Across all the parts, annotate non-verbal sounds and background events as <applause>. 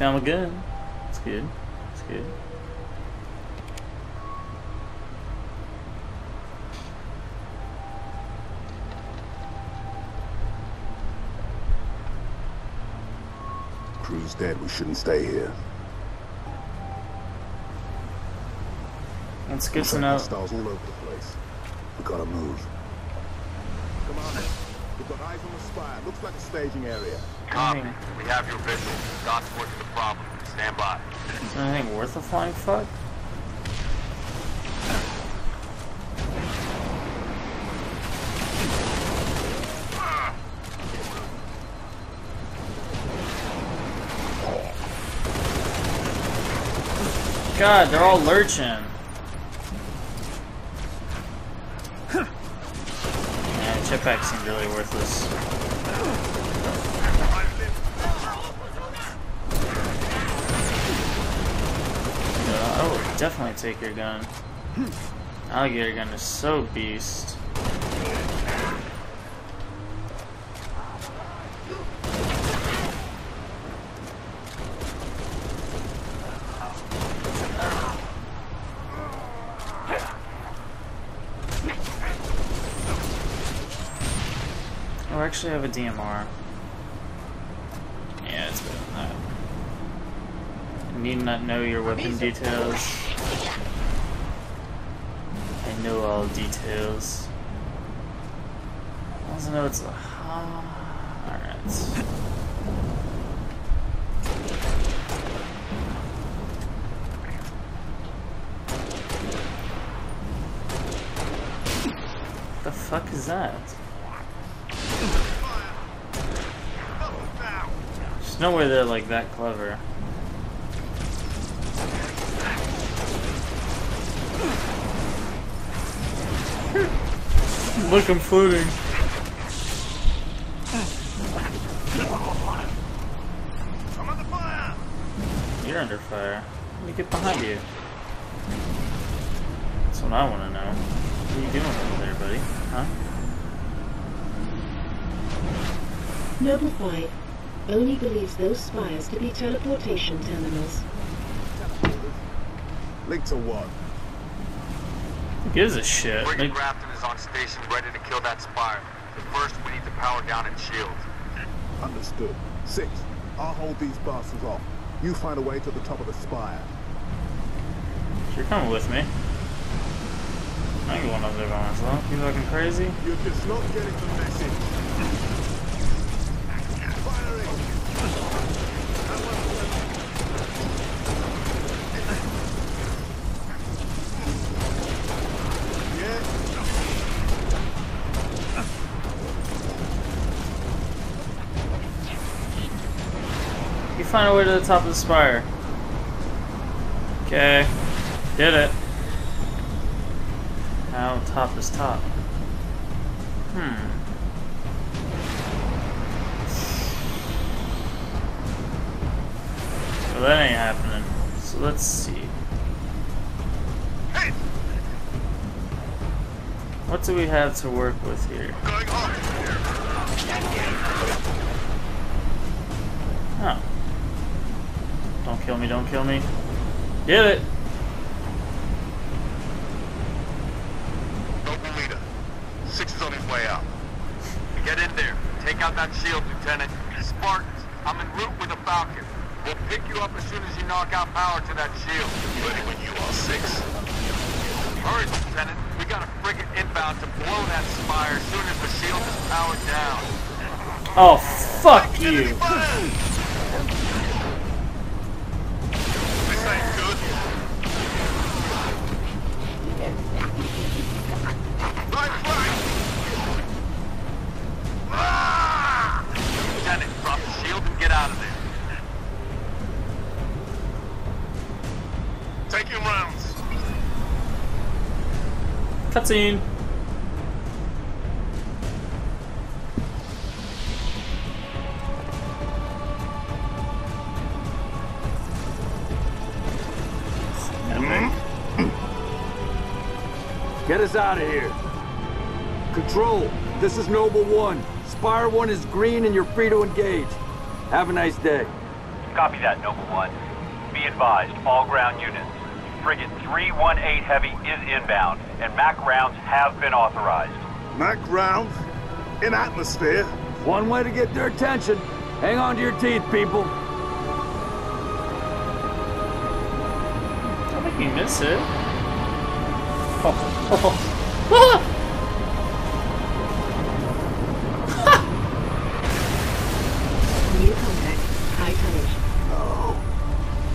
Found a gun. It's good. It's good. Crew's dead. We shouldn't stay here. It's good Looks to like know. hostiles all over the place. We gotta move. Commander, we've got eyes on the spire. Looks like a staging area. Copy. We have your visual. Scott's working the problem. Stand by. Is there anything worth a flying fuck? God, they're all lurching. Jetpack seemed really worthless. I would definitely take your gun. Alligator gun is so beast. I actually have a DMR. Yeah, it's better than that. Need not know your weapon details. I know all details. I also know it's a. Alright. The fuck is that? No way they're like that clever. Look, I'm floating. You're under fire. Let me get behind you. That's what I want to know. What are you doing over there, buddy? Huh? Noble 5 only believes those spires to be teleportation terminals. Link to what? Who gives a shit? Briggs Like, Grafton is on station ready to kill that spire. But first, we need to power down and shield. Understood. Six. I'll hold these bastards off. You find a way to the top of the spire. you're coming with me. I ain't going up there by myself. You looking crazy? You're just not getting the message. Find a way to the top of the spire. Okay. Did it. Now top is top. Hmm. Well, that ain't happening. So let's see. What do we have to work with here? Oh. Don't kill me, don't kill me. Did it! Noble leader. Six is on his way out. Get in there. Take out that shield, Lieutenant. Spartans, I'm en route with a Falcon. We'll pick you up as soon as you knock out power to that shield. Ready when you are, Six. Hurry, Lieutenant. We got a frigate inbound to blow that spire as soon as the shield is powered down. Oh, fuck you! Cutscene. Mm-hmm. Get us out of here. Control, this is Noble One. Spire One is green and you're free to engage. Have a nice day. Copy that, Noble One. Be advised, all ground units. Frigate 318 Heavy is inbound, and MAC rounds have been authorized. Mac rounds? In atmosphere? One way to get their attention. Hang on to your teeth, people. I think you miss it. Oh, oh, oh. New contact. High <laughs> tonnage.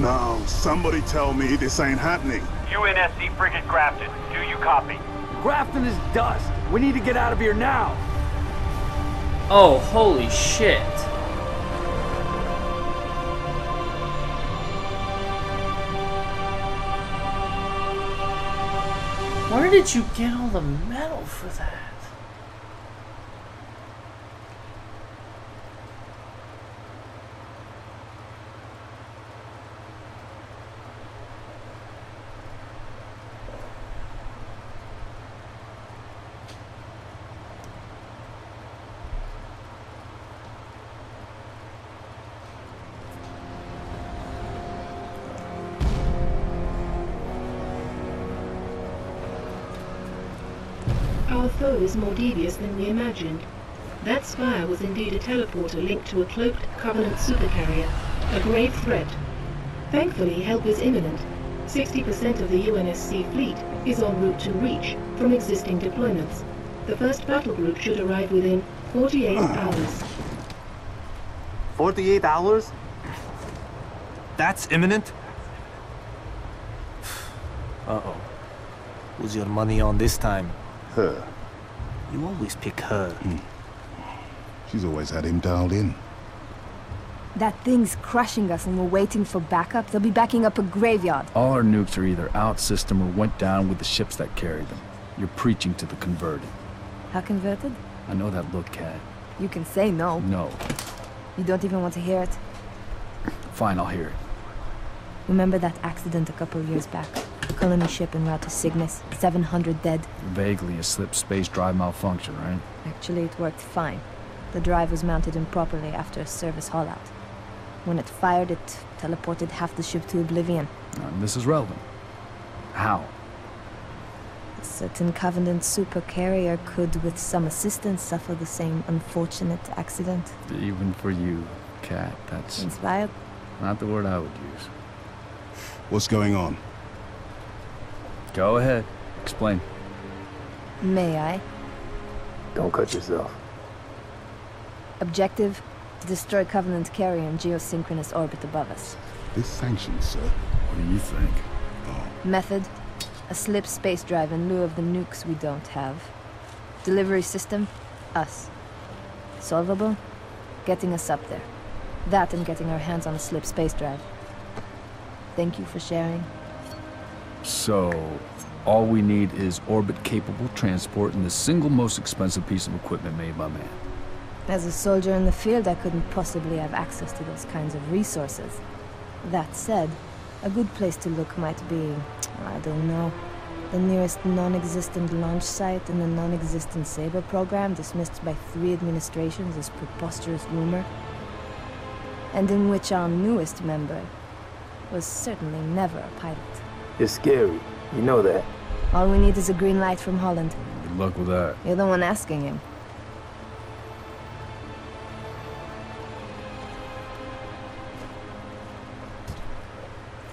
No, somebody tell me this ain't happening. UNSC Frigate Grafton, do you copy? Grafton is dust. We need to get out of here now. Oh, holy shit. Where did you get all the metal for that? Our foe is more devious than we imagined. That spire was indeed a teleporter linked to a cloaked Covenant supercarrier, a grave threat. Thankfully, help is imminent. 60% of the UNSC fleet is en route to Reach from existing deployments. The first battle group should arrive within 48 hmm. hours. 48 hours? That's imminent? <sighs> Uh-oh. Who's your money on this time? Her. You always pick her. Hmm. She's always had him dialed in. That thing's crushing us and we're waiting for backup. They'll be backing up a graveyard. All our nukes are either out system or went down with the ships that carried them. You're preaching to the converted. How converted? I know that look, Kat. You can say no. No. You don't even want to hear it. Fine, I'll hear it. Remember that accident a couple years back? The colony ship en route to Cygnus. 700 dead. Vaguely a slip space drive malfunction, right? Actually, it worked fine. The drive was mounted improperly after a service haulout. When it fired, it teleported half the ship to oblivion. And this is relevant. How? A certain Covenant supercarrier could, with some assistance, suffer the same unfortunate accident. Even for you, Kat, that's Inspired? not the word I would use. What's going on? Go ahead. Explain. May I? Don't cut yourself. Objective? To destroy Covenant carrier in geosynchronous orbit above us. This sanctions, sir. What do you think? Oh. Method? A slip space drive in lieu of the nukes we don't have. Delivery system? Us. Solvable? Getting us up there. That and getting our hands on a slip space drive. Thank you for sharing. So, all we need is orbit-capable transport and the single most expensive piece of equipment made by man. As a soldier in the field, I couldn't possibly have access to those kinds of resources. That said, a good place to look might be, I don't know, the nearest non-existent launch site in the non-existent Saber program dismissed by three administrations as preposterous rumor, and in which our newest member was certainly never a pilot. You're scary. You know that. All we need is a green light from Holland. Good luck with that. You're the one asking him.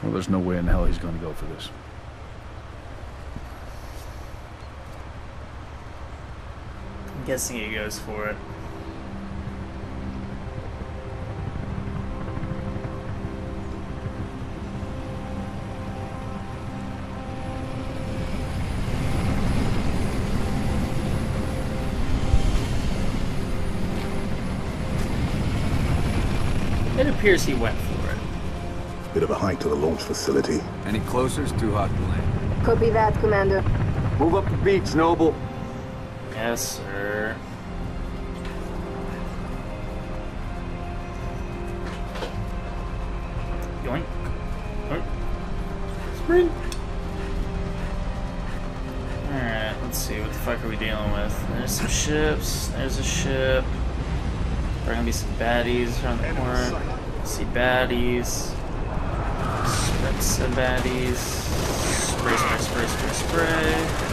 Well, there's no way in hell he's gonna go for this. I'm guessing he goes for it. It appears he went for it. Bit of a hike to the launch facility. Any closer, it's too hot to land. Copy that, Commander. Move up the beach, Noble. Yes, sir. Yoink. Yoink. Sprint. Alright, let's see. What the fuck are we dealing with? There's some ships. There's a ship. There are gonna be some baddies around the corner. See baddies. Sprint some baddies. Spray, spray, spray, spray, spray.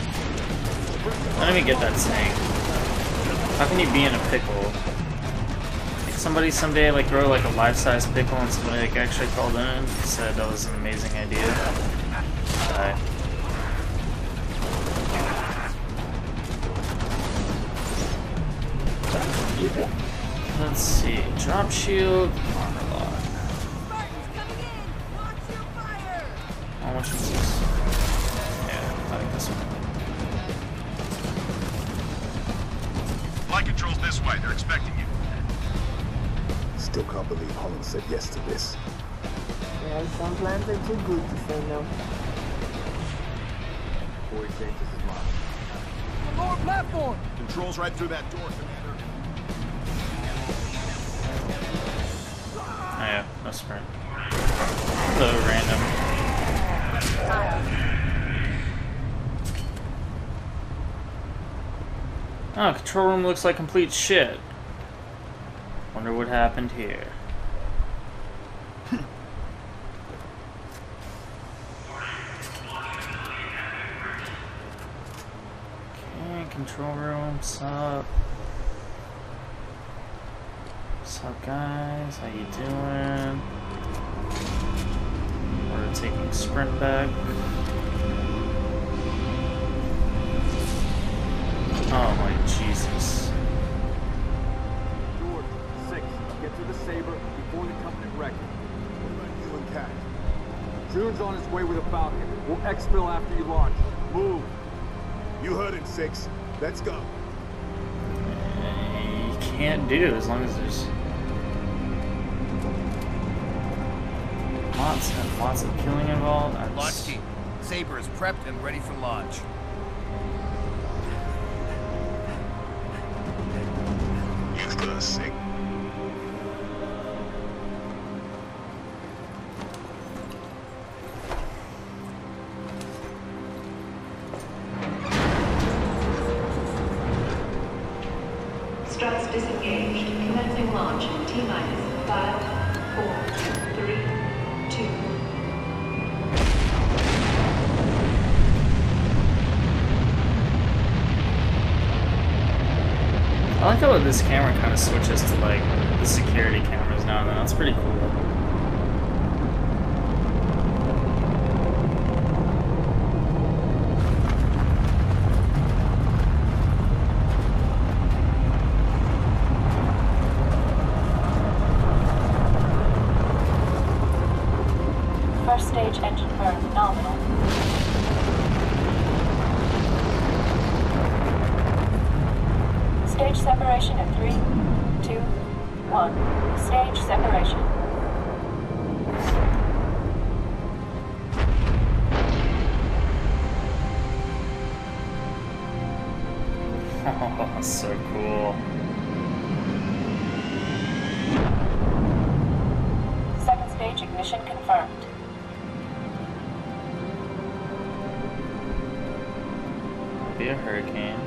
Don't even get that saying. How can you be in a pickle? Like somebody someday like wrote like a life-size pickle and somebody like actually called in and said that was an amazing idea. Die. Let's see. Drop shield. This way. Expecting you. Still can't believe Holland said yes to this. Yeah, some plans are too good to say no. Before he changes his mind. Lower platform! Controls right through that door, Commander. Oh yeah, no sprint. Hello, random. Oh, control room looks like complete shit. Wonder what happened here. okay, control room, what's up? What's up, guys? How you doing? We're taking sprint back. Oh my Jesus. George, six. Get to the Saber before the Covenant wreck it. What about you and Kat? Jun's on his way with a Falcon. We'll exfil after you launch. Move. You heard him, Six. Let's go. You can't do as long as there's lots and lots of killing involved. I'm Launch team. Saber is prepped and ready for launch. You gonna? Struts disengaged. Commencing launch in T minus five, four, Like this camera kind of switches to like the security cameras now and then. That's pretty cool. Stage separation. Oh, <laughs> so cool. Second stage ignition confirmed. Be a hurricane.